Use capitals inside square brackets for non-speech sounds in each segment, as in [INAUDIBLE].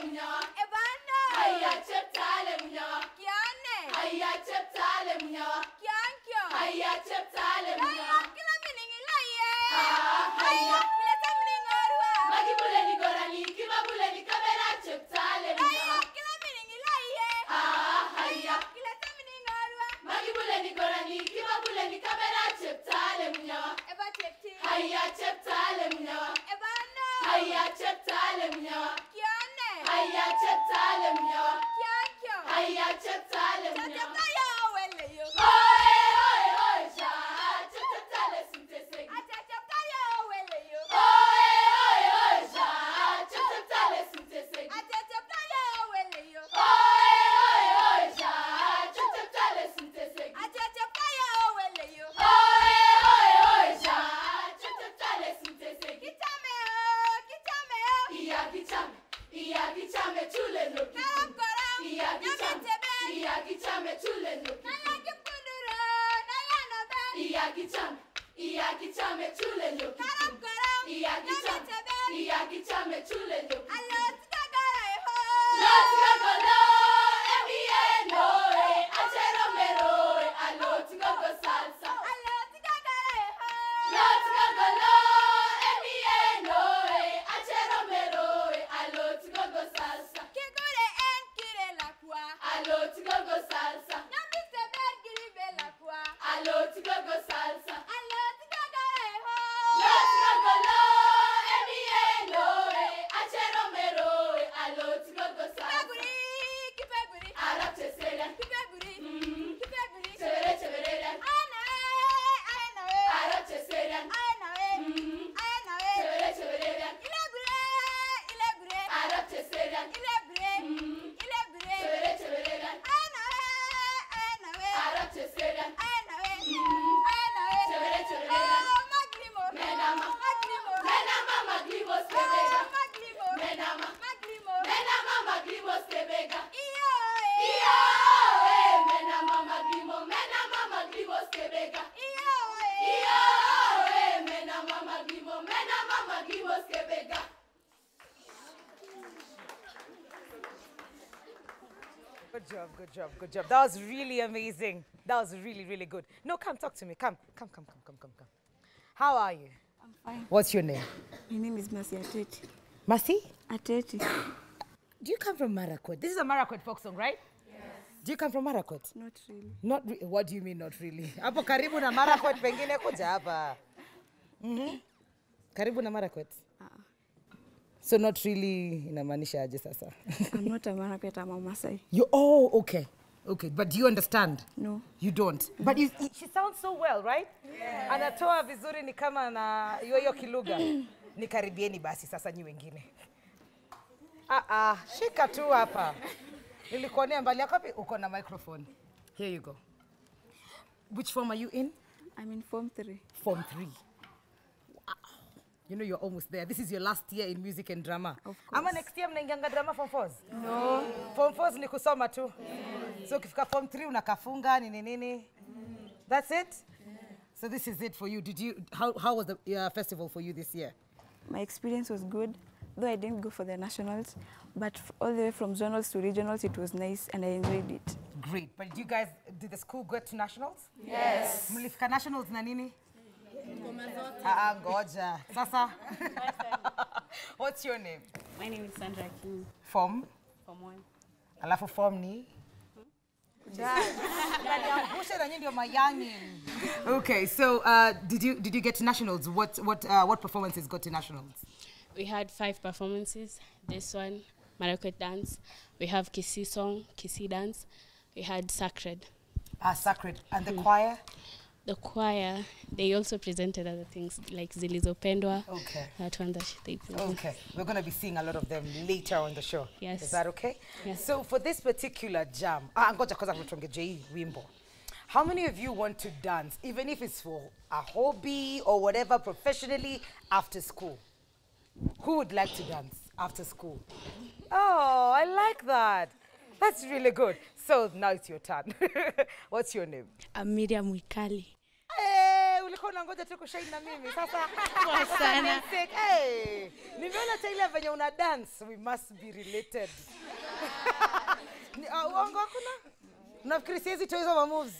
Mnyawa. Iya kichame chule no Karam kitu. karam. Iya kichame, Nametebe. iya kichame chule Good job, good job, good job. That was really amazing. That was really, really good. No, come talk to me. Come, come, come, come, come, come, come. How are you? I'm fine. What's your name? My name is Mercy Ateti. Masi? Ateti. Do you come from Marakwet? This is a Marakwet folk song, right? Yes. Do you come from Marakwet? Not really. Not re- what do you mean not really? Hapo karibu na Marakwet pengine kuja hapa. Mhm. Karibu na Marakwet. So not really inamaanisha aje sasa? I'm not a Marakwet, I'm a Masai. [LAUGHS] you oh, okay. Okay, but do you understand? No. You don't. But you, she sounds so well, right? Anatoa vizuri ni kama na hiyo hiyo kilugha. [CLEARS THROAT] Nikaribieni basi sasa nyi wengine. Ah ah, shika tu hapa. Nilikuonea mbali yako? Uko na microphone. Here you go. Which form are you in? I'm in Form 3. Form 3. Wow. You know you're almost there. This is your last year in music and drama. Of course. Ama next year mnaingianga drama form 4s? No. Form 4s ni kusoma tu. So ukifika form 3 unakafunga nini nini. That's it? So this is it for you. Did you how how was the uh, festival for you this year? My experience was good, though I didn't go for the nationals, but all the way from zonals to regionals, it was nice and I enjoyed it. Great. But did you guys did the school go to nationals? Yes. Mlifika nationals na nini? Ah, ah, ngoja. Sasa. [LAUGHS] What's your name? My name is Sandra King Form? Form one. alafu form ni Unaniangusha na nyinyi ndio mayangi. Okay, so uh, did you did you get to nationals? What what uh, what performances got to nationals? We had five performances. This one, Marakwet dance. We have Kisi song, Kisi dance. We had Sacred. Ah, sacred and the choir. The choir, they also presented other things like Zilizopendwa. Okay. That one that they presented. Okay, we're going to be seeing a lot of them later on the show. Yes. Is that okay? Yes. So for this particular jam, ah, ngoja kwanza tuongeje JE wimbo. How many of you want to dance, even if it's for a hobby or whatever, professionally after school? Who would like to dance after school? Oh, I like that. That's really good. So now it's your turn. [LAUGHS] What's your name? I'm Miriam Wikali. Hey, ulikuwa wako unangoja tu kushine na mimi sasa [LAUGHS] Kwa sana. [LAUGHS] hey, nimeona venye una dance we must be related Ni- ah, uongo hakuna nafikiri siwezi toa hizo mamoves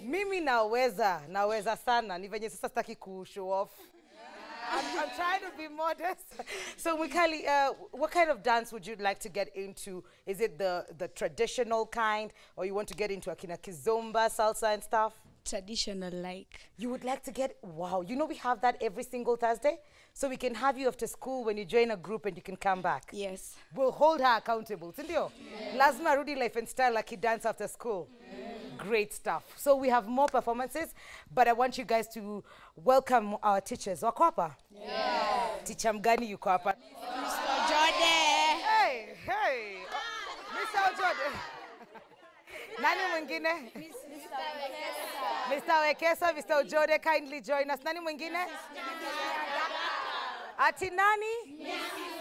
mimi naweza naweza sana ni venye sasa sitaki ku show off I'm, I'm trying to be modest. So, Mikali, uh, what kind of dance would you like to get into? Is it the, the traditional kind, or you want to get into Akina Kizomba, salsa, and stuff? Traditional like. You would like to get, wow, you know we have that every single Thursday? So we can have you after school when you join a group and you can come back. Yes. We'll hold her accountable, sindio? Lazima Rudy Life and Style like he dance after school. Great stuff. So we have more performances, but I want you guys to welcome our teachers. Wako hapa? Teacher mgani yuko hapa? Hey, hey. Oh, Mr. Ojode. [LAUGHS] Nani mwingine? Mr. Wekesa, Mr. Ojode, kindly join us. Nani mwingine? Ati nani? Mrs.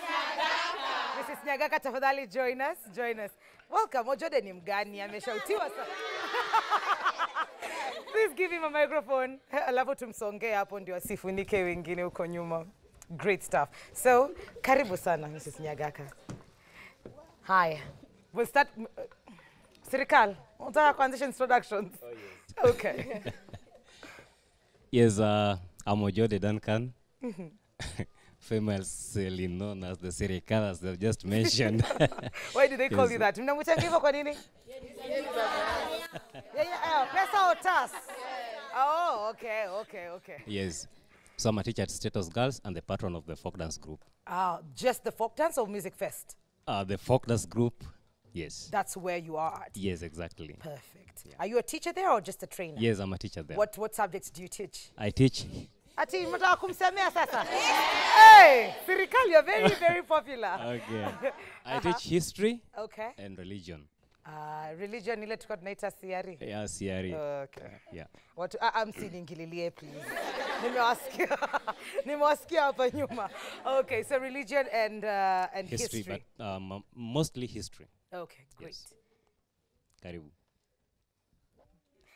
Nyagaka, tafadhali join us. Join us. Welcome. Ojode ni mgani? Ameshautiwa sana. [LAUGHS] Please give him a microphone. [LAUGHS] Alafu tumsongee hapo ndio asifunike wengine huko nyuma. Great stuff. So, karibu sana Mrs. Nyagaka. Haya. We'll start uh, Serikal, unataka kuanzisha introductions? Okay. [LAUGHS] Yes, uh, I'm Ojode Duncan, famously known as the serikadas they've just mentioned. [LAUGHS] Why do they call you that? Mnamwita hivyo kwa nini? Yeah, yeah, pesa otas. Oh, okay, okay, okay. yes. So I'm a teacher at Status Girls and the patron of the folk dance group. Ah, just the folk dance or music fest? Uh, the folk dance group, yes. That's where you are at. Yes, exactly. Perfect. Are you a teacher there or just a trainer? Yes, I'm a teacher there. What what subjects do you teach? I teach. Ati mtaka kumsemea sasa? Hey, serikali you're very very popular. [LAUGHS] Okay. [LAUGHS] I teach history Okay. and religion. Uh, religion ile tulikuwa tunaita CRE. Yeah, CRE. Okay. Yeah. Watu ah, msiniingililie please. [LAUGHS] Nimewasikia. Nimewasikia hapa nyuma. Okay, so religion and uh, and History, history. but um, mostly history. Okay, great. Yes. Karibu.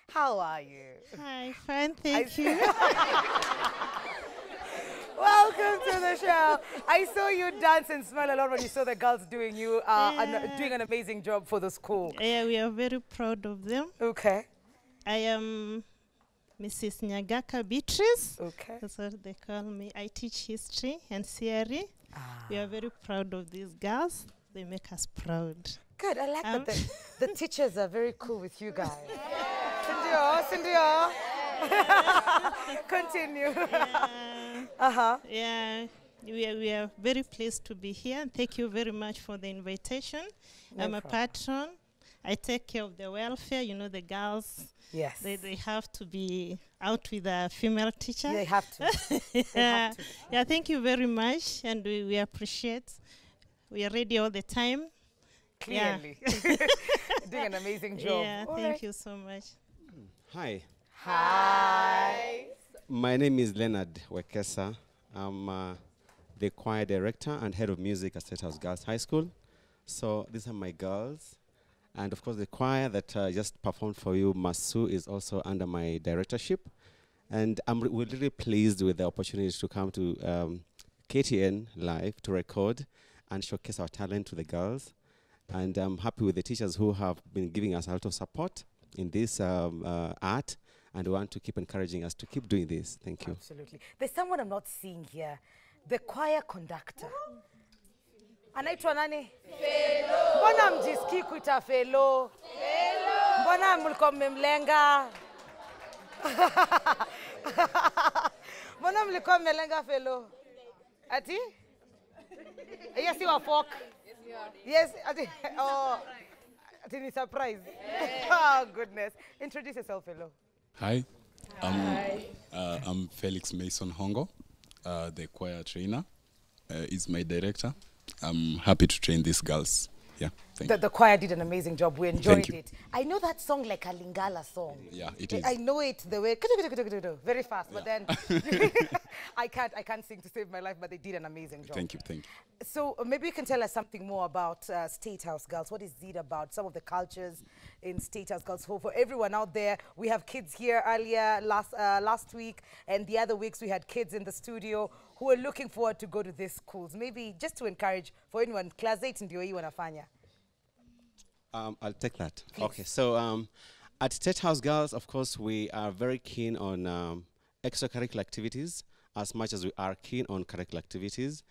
How are you? Hi, fine, thank you. [LAUGHS] Welcome to the show. I saw you dance and smile a lot when you saw the girls doing you uh, an, doing an amazing job for the school. yeah, we are very proud of them. Okay. I am Mrs. Nyagaka Beatrice. Okay. That's what they call me. I teach history and CRE. We are very proud of these girls. They make us proud. Good. I like Um, that the, the [LAUGHS] teachers are very cool with you guys. Sindio, Sindio. [LAUGHS] Continue. [LAUGHS] uh huh. Yeah, we are, we are very pleased to be here. Thank you very much for the invitation. No I'm a patron. I take care of the welfare. You know, the girls, Yes. they, they have to be out with a female teacher. They have to. [LAUGHS] They yeah. have to. yeah, thank you very much, and we, we appreciate. We are ready all the time. Yeah. Clearly. Doing an amazing job. Yeah, All thank right. you so much. Hi, Hi. my name is Leonard Wekesa. I'm uh, the choir director and head of music at State House Girls High School. So these are my girls. And of course, the choir that uh, just performed for you, Masu, is also under my directorship. And I'm re- we're really pleased with the opportunity to come to um, KTN live to record and showcase our talent to the girls. And I'm happy with the teachers who have been giving us a lot of support in this um, uh, art and want to keep encouraging us to keep doing this. Thank you. Absolutely. There's someone I'm not seeing here. The choir conductor. Anaitwa nani? Felo. Mbona mjisikii kuita Felo? Felo. Mbona mlikuwa mmemlenga? [LAUGHS] Mbona mlikuwa mmelenga Felo? Ati? Yes, you are folk. Yes, ati, [LAUGHS] oh, ati ni surprise. [LAUGHS] oh, goodness. Introduce yourself, Felo. Hi. I'm, Uh, I'm Felix Mason Hongo, uh, the choir trainer. Uh, is my director. I'm happy to train these girls. Yeah. Thank the, the choir did an amazing job. We enjoyed it. I know that song like a Lingala song. Yeah, it I- know it the way very fast, but then [LAUGHS] I can't I can't sing to save my life. But they did an amazing job. Thank you, thank you. So uh, maybe you can tell us something more about uh, State House Girls. What is it about? Some of the cultures in State House Girls. So for everyone out there, we have kids here earlier last uh, last week, and the other weeks we had kids in the studio who are looking forward to go to these schools. Maybe just to encourage for anyone, class 8 ndio hii wanafanya. Um, I'll take that. Okay, so um, at State House Girls, of course, we are very keen on um, extracurricular activities as much as we are keen on curricular activities.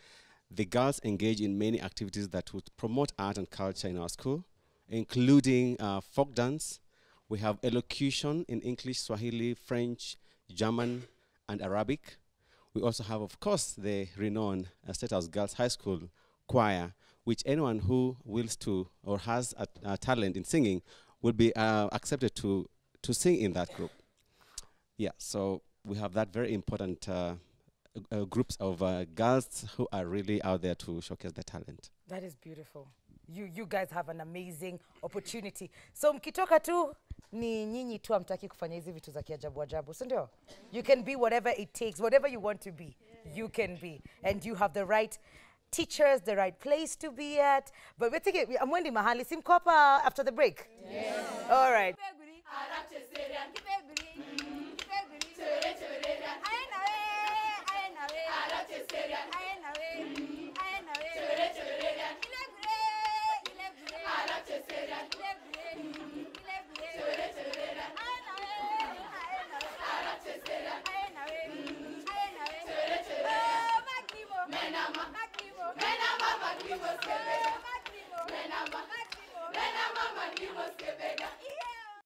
The girls engage in many activities that would promote art and culture in our school, including uh, folk dance. We have elocution in English, Swahili, French, German, and Arabic. We also have, of course, the renowned uh, State House Girls High School choir, which anyone who wills to or has a, a talent in singing will be uh, accepted to, to sing in that group. Yeah, so we have that very important uh, uh, groups of uh, girls who are really out there to showcase their talent. That is beautiful. You, you guys have an amazing opportunity. So mkitoka tu ni nyinyi tu kufanya hizi vitu za kiajabu ajabu, si ndio? You can be whatever it takes, whatever you want to be, yeah. you can be and you have the right teachers, the right place to be at. But we're thinking, amwendi mahali simkopa after the break. Yeah. All right.